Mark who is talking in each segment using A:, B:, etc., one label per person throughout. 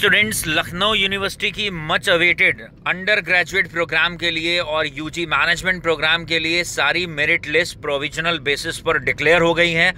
A: Students Lucknow university की much awaited under graduate program के लिए और यूजी मैनेजमेंट प्रोग्राम के लिए सारी मेरिट लिस्ट प्रोविजनल बेसिस पर डिक्लेयर हो गई हैं।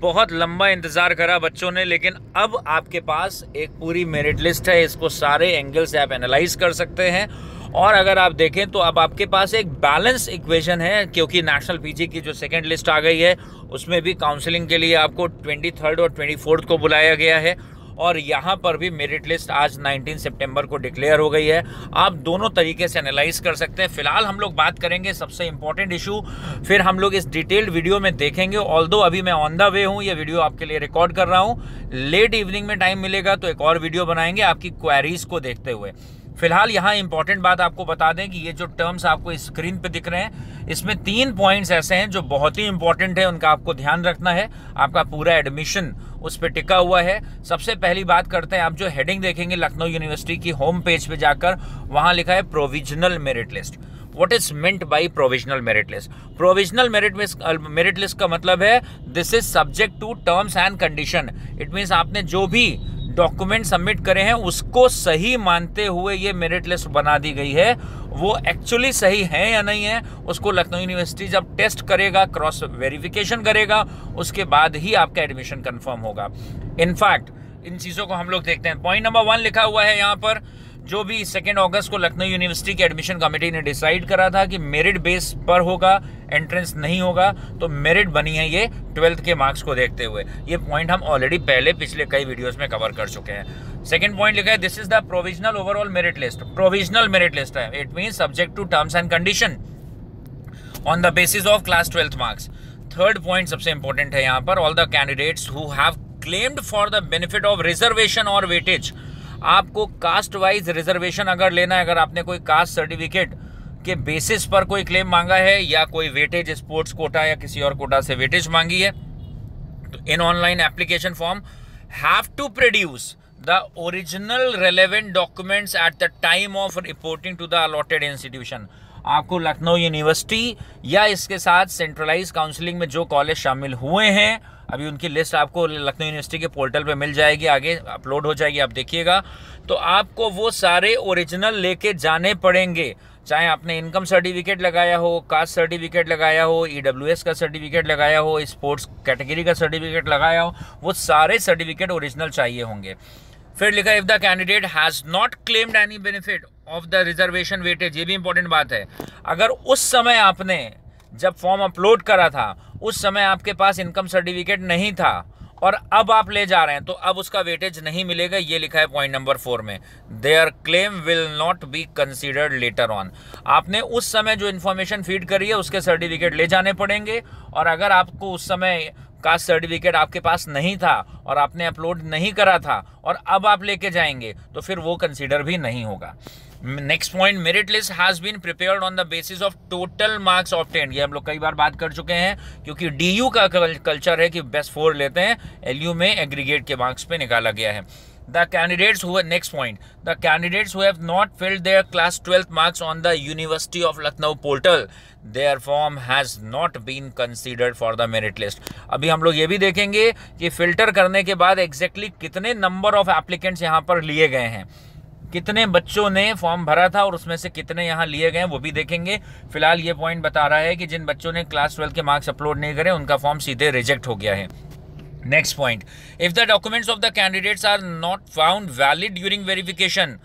A: बहुत लंबा इंतज़ार करा बच्चों ने, लेकिन अब आपके पास एक पूरी मेरिट लिस्ट है। इसको सारे एंगल से आप एनालाइज कर सकते हैं। और अगर आप देखें तो अब आपके पास एक बैलेंस इक्वेशन है, क्योंकि नेशनल पीजी की जो सेकेंड लिस्ट आ गई है, उसमें भी काउंसलिंग के लिए आपको ट्वेंटी थर्ड और ट्वेंटी फोर्थ को बुलाया गया है। और यहाँ पर भी मेरिट लिस्ट आज 19 सितंबर को डिक्लेयर हो गई है। आप दोनों तरीके से एनालाइज कर सकते हैं। फ़िलहाल हम लोग बात करेंगे सबसे इंपॉर्टेंट इशू फिर हम लोग इस डिटेल्ड वीडियो में देखेंगे। ऑल अभी मैं ऑन द वे हूँ, ये वीडियो आपके लिए रिकॉर्ड कर रहा हूँ। लेट इवनिंग में टाइम मिलेगा तो एक और वीडियो बनाएँगे आपकी क्वेरीज को देखते हुए। फ़िलहाल यहाँ इंपॉर्टेंट बात आपको बता दें कि ये जो टर्म्स आपको स्क्रीन पे दिख रहे हैं, इसमें तीन पॉइंट्स ऐसे हैं जो बहुत ही इंपॉर्टेंट है, उनका आपको ध्यान रखना है। आपका पूरा एडमिशन उस पर टिका हुआ है। सबसे पहली बात करते हैं, आप जो हेडिंग देखेंगे लखनऊ यूनिवर्सिटी की होम पेज पे जाकर, वहाँ लिखा है provisional merit list what is meant by provisional merit list provisional merit merit list का मतलब है this is subject to terms and condition it means आपने जो भी डॉक्यूमेंट सबमिट करे हैं, उसको सही मानते हुए ये मेरिट लिस्ट बना दी गई है। वो एक्चुअली सही है या नहीं है, उसको लखनऊ यूनिवर्सिटी जब टेस्ट करेगा क्रॉस वेरिफिकेशन करेगा, उसके बाद ही आपका एडमिशन कंफर्म होगा। इनफैक्ट इन चीज़ों को हम लोग देखते हैं। पॉइंट नंबर वन लिखा हुआ है यहाँ पर, जो भी सेकेंड अगस्त को लखनऊ यूनिवर्सिटी की एडमिशन कमेटी ने डिसाइड करा था कि मेरिट बेस पर होगा एंट्रेंस नहीं होगा तो मेरिट बनी है ये ट्वेल्थ के मार्क्स को देखते हुए। ये पॉइंट हम ऑलरेडी पहले पिछले कई वीडियोस में कवर कर चुके हैं। सेकेंड पॉइंट लिखा है this is the provisional overall merit list provisional merit list है। It mean subject to terms and condition on the basis of class twelfth marks third point सबसे इंपॉर्टेंट है यहाँ पर all the candidates who have claimed for the benefit of reservation और weightage आपको caste wise reservation अगर लेना है, अगर आपने कोई कास्ट सर्टिफिकेट के बेसिस पर कोई क्लेम मांगा है या कोई वेटेज स्पोर्ट्स कोटा या किसी और कोटा से वेटेज मांगी है तो in online application form have to produce the original relevant documents at the time of reporting to the allotted institution आपको लखनऊ यूनिवर्सिटी या इसके साथ सेंट्रलाइज काउंसलिंग में जो कॉलेज शामिल हुए हैं, अभी उनकी लिस्ट आपको लखनऊ यूनिवर्सिटी के पोर्टल पे मिल जाएगी, आगे अपलोड हो जाएगी, आप देखिएगा। तो आपको वो सारे ओरिजिनल लेके जाने पड़ेंगे। चाहे आपने इनकम सर्टिफिकेट लगाया हो, कास्ट सर्टिफिकेट लगाया हो ई e का सर्टिफिकेट लगाया हो, स्पोर्ट्स कैटेगरी का सर्टिफिकेट लगाया हो, वो सारे सर्टिफिकेट ओरिजिनल चाहिए होंगे। फिर लिखा if the candidate has not claimed any benefit of the reservation weightage ये भी इंपॉर्टेंट बात है। अगर उस समय आपने जब फॉर्म अपलोड करा था, उस समय आपके पास इनकम सर्टिफिकेट नहीं था और अब आप ले जा रहे हैं तो अब उसका वेटेज नहीं मिलेगा, ये लिखा है पॉइंट नंबर फोर में। Their claim will not be considered later on आपने उस समय जो इन्फॉर्मेशन फ़ीड करी है, उसके सर्टिफिकेट ले जाने पड़ेंगे, और अगर आपको उस समय कास्ट सर्टिफिकेट आपके पास नहीं था, और आपने अपलोड नहीं करा था, और अब आप लेके जाएँगे तो फिर वो कंसिडर भी नहीं होगा। Next point merit list has been prepared on the basis of total marks obtained ये हम लोग कई बार बात कर चुके हैं, क्योंकि डी यू का कल्चर है कि बेस्ट फोर लेते हैं एल यू में एग्रीगेट के मार्क्स पे निकाला गया है। The candidates who next point the candidates who not filled their class twelfth marks on the university of Lucknow portal their form has not been considered for the merit list अभी हम लोग ये भी देखेंगे कि फ़िल्टर करने के बाद एग्जैक्टली exactly कितने नंबर ऑफ़ एप्लीकेंट्स यहाँ पर लिए गए हैं। कितने बच्चों ने फॉर्म भरा था और उसमें से कितने यहाँ लिए गए वो भी देखेंगे। फ़िलहाल ये पॉइंट बता रहा है कि जिन बच्चों ने क्लास ट्वेल्व के मार्क्स अपलोड नहीं करे, उनका फॉर्म सीधे रिजेक्ट हो गया है। Next point if the documents of the candidates are not found valid during verification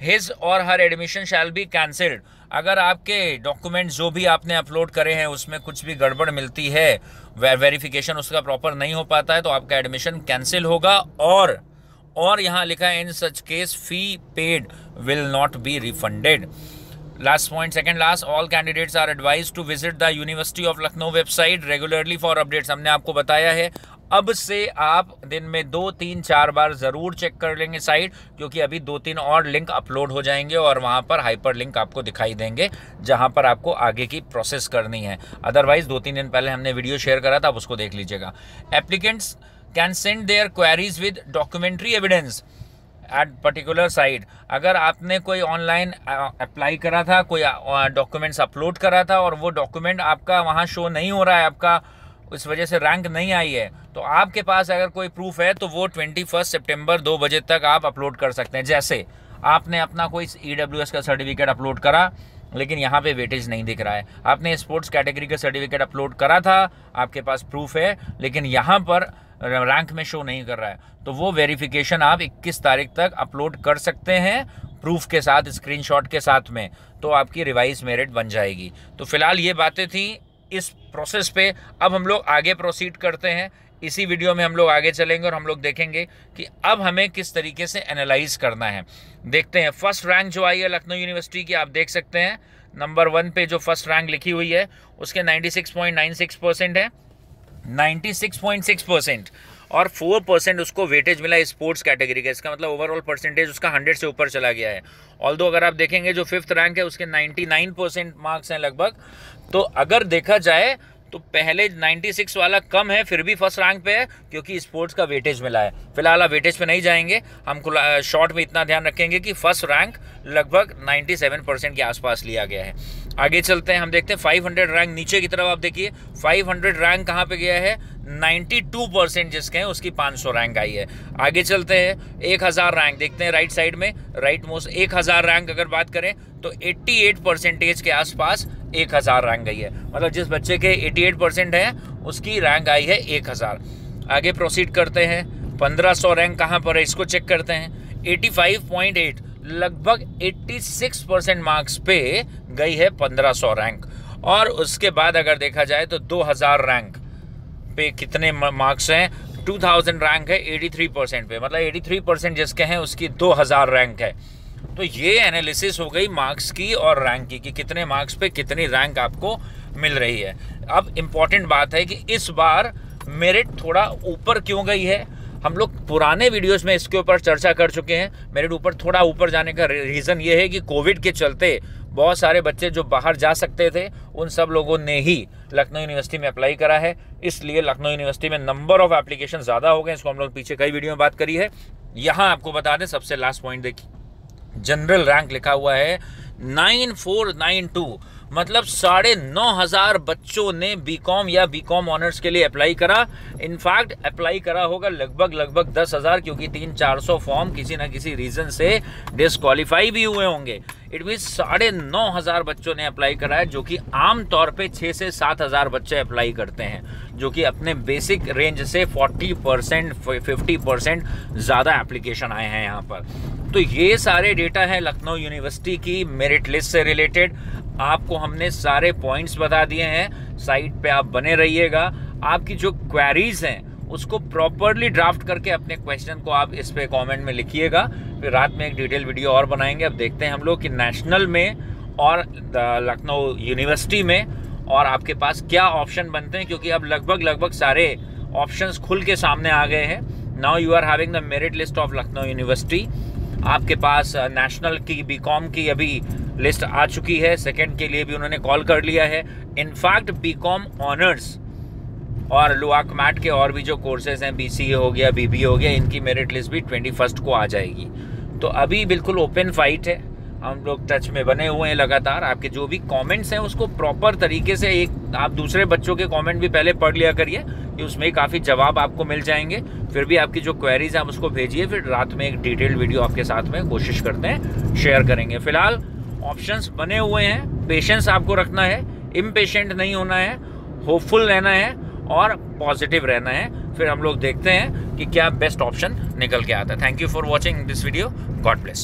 A: his or her admission shall be cancelled अगर आपके डॉक्यूमेंट जो भी आपने अपलोड करे हैं, उसमें कुछ भी गड़बड़ मिलती है वेरिफिकेशन उसका प्रॉपर नहीं हो पाता है तो आपका एडमिशन कैंसिल होगा और और यहाँ लिखा है in such case fee paid will not be refunded last point second last all candidates are advise to visit the university of Lucknow website regularly for updates हमने आपको बताया है, अब से आप दिन में दो, तीन, चार बार ज़रूर चेक कर लेंगे साइट क्योंकि अभी दो, तीन और लिंक अपलोड हो जाएँगे और वहाँ पर हाइपर लिंक आपको दिखाई देंगे, जहाँ पर आपको आगे की प्रोसेस करनी है। अदरवाइज़ दो, तीन दिन पहले हमने वीडियो शेयर करा था, आप उसको देख लीजिएगा। Applicants can send their queries with documentary evidence at particular site अगर आपने कोई ऑनलाइन अप्लाई करा था, कोई डॉक्यूमेंट्स अपलोड करा था और वो डॉक्यूमेंट आपका वहाँ शो नहीं हो रहा है, आपका उस वजह से रैंक नहीं आई है तो आपके पास अगर कोई प्रूफ है तो वो ट्वेंटी फ़र्स्ट सेप्टेम्बर दो बजे तक आप अपलोड कर सकते हैं। जैसे आपने अपना कोई ई e का सर्टिफिकेट अपलोड करा, लेकिन यहाँ पे वेटेज नहीं दिख रहा है। आपने स्पोर्ट्स कैटेगरी का सर्टिफिकेट अपलोड करा था, आपके पास प्रूफ है, लेकिन यहाँ पर रैंक में शो नहीं कर रहा है। तो वो वेरिफिकेशन आप 21 तारीख तक अपलोड कर सकते हैं प्रूफ के साथ स्क्रीनशॉट के साथ में। तो आपकी रिवाइज मेरिट बन जाएगी। तो फ़िलहाल ये बातें थी इस प्रोसेस पे। अब हम लोग आगे प्रोसीड करते हैं। इसी वीडियो में हम लोग आगे चलेंगे और हम लोग देखेंगे कि अब हमें किस तरीके से एनालाइज करना है। देखते हैं फ़र्स्ट रैंक जो आई है लखनऊ यूनिवर्सिटी की, आप देख सकते हैं। नंबर वन पे जो फ़र्स्ट रैंक लिखी हुई है, उसके 96.96 परसेंट है। 96.6 परसेंट और फोर परसेंट उसको वेटेज मिला स्पोर्ट्स कैटेगरी का। इसका मतलब ओवरऑल परसेंटेज उसका हंड्रेड से ऊपर चला गया है। ऑल अगर आप देखेंगे जो फिफ्थ रैंक है, उसके 99 परसेंट मार्क्स हैं लगभग। तो अगर देखा जाए तो पहले 96 वाला कम है, फिर भी फ़र्स्ट रैंक पे है, क्योंकि स्पोर्ट्स का वेटेज मिला है। फ़िलहाल आप वेटेज पे नहीं जाएँगे। हम शॉर्ट में इतना ध्यान रखेंगे कि फ़र्स्ट रैंक लगभग 97 परसेंट के आसपास लिया गया है। आगे चलते हैं, हम देखते हैं 500 रैंक नीचे की तरफ़ आप देखिए 500 रैंक कहाँ पे गया है? 92 परसेंट जिसके हैं, उसकी 500 रैंक आई है। आगे चलते हैं 1000 रैंक देखते हैं राइट साइड में राइट मोस्ट 1000 रैंक अगर बात करें तो 88 परसेंटेज के आसपास 1000 रैंक आई है। मतलब जिस बच्चे के 88 परसेंट है, उसकी रैंक आई है 1000 आगे प्रोसीड करते हैं 1500 रैंक कहाँ पर है, इसको चेक करते हैं 85.8 लगभग 86 परसेंट मार्क्स पे गई है 1500 रैंक और उसके बाद अगर देखा जाए तो 2000 रैंक पे कितने मार्क्स हैं? 2000 रैंक है 83 परसेंट पे। मतलब 83 परसेंट जिसके हैं, उसकी 2000 रैंक है। तो ये एनालिसिस हो गई मार्क्स की और रैंक की, कि कितने मार्क्स पे कितनी रैंक आपको मिल रही है। अब इंपॉर्टेंट बात है कि इस बार मेरिट थोड़ा ऊपर क्यों गई है? हम लोग पुराने वीडियोस में इसके ऊपर चर्चा कर चुके हैं। मेरिट ऊपर थोड़ा ऊपर जाने का रीज़न ये है कि कोविड के चलते बहुत सारे बच्चे जो बाहर जा सकते थे, उन सब लोगों ने ही लखनऊ यूनिवर्सिटी में अप्लाई करा है। इसलिए लखनऊ यूनिवर्सिटी में नंबर ऑफ़ एप्लीकेशन ज़्यादा हो गए, इसको हम लोग पीछे कई वीडियो में बात करी है। यहाँ आपको बता दें, सबसे लास्ट पॉइंट देखिए। जनरल रैंक लिखा हुआ है नाइन फोर नाइन टू मतलब साढ़े नौ हज़ार बच्चों ने बीकॉम या बीकॉम ऑनर्स के लिए अप्लाई करा। इनफैक्ट अप्लाई करा होगा लगभग लगभग दस हज़ार, क्योंकि तीन चार सौ फॉर्म किसी ना किसी रीज़न से डिसक्वालीफाई भी हुए होंगे। इट मीन साढ़े नौ हज़ार बच्चों ने अप्लाई करा है, जो कि आम तौर पे छः से सात हज़ार बच्चे अप्लाई करते हैं, जो कि अपने बेसिक रेंज से फोर्टी परसेंट फिफ्टी परसेंट ज़्यादा एप्लीकेशन आए हैं यहाँ पर। तो ये सारे डेटा है लखनऊ यूनिवर्सिटी की मेरिट लिस्ट से रिलेटेड आपको हमने सारे पॉइंट्स बता दिए हैं। साइट पे आप बने रहिएगा। आपकी जो क्वेरीज हैं, उसको प्रॉपरली ड्राफ्ट करके अपने क्वेश्चन को आप इस पे कमेंट में लिखिएगा। फिर रात में एक डिटेल वीडियो और बनाएँगे। अब देखते हैं हम लोग कि नेशनल में और लखनऊ यूनिवर्सिटी में और आपके पास क्या ऑप्शन बनते हैं, क्योंकि अब लगभग लगभग सारे ऑप्शंस खुल के सामने आ गए हैं। Now you are having the merit list of Lucknow university आपके पास नेशनल की बी कॉम की अभी लिस्ट आ चुकी है। सेकेंड के लिए भी उन्होंने कॉल कर लिया है। इनफैक्ट बी कॉम ऑनर्स और लुआक मैट के और भी जो कोर्सेज हैं बी सी ए हो गया बी बी ए हो गया, इनकी मेरिट लिस्ट भी ट्वेंटी फ़र्स्ट को आ जाएगी। तो अभी बिल्कुल ओपन फाइट है। हम लोग टच में बने हुए हैं लगातार। आपके जो भी कमेंट्स हैं, उसको प्रॉपर तरीके से एक, आप दूसरे बच्चों के कमेंट भी पहले पढ़ लिया करिए, कि उसमें काफ़ी जवाब आपको मिल जाएँगे। फिर भी आपकी जो क्वेरीज आप उसको भेजिए। फिर रात में एक डिटेल्ड वीडियो आपके साथ में कोशिश करते हैं शेयर करेंगे। फ़िलहाल ऑप्शंस बने हुए हैं। पेशेंस आपको रखना है। इम्पेशेंट नहीं होना है। होपफुल रहना है और पॉजिटिव रहना है। फिर हम लोग देखते हैं कि क्या बेस्ट ऑप्शन निकल के आता है। Thank you for watching this video God bless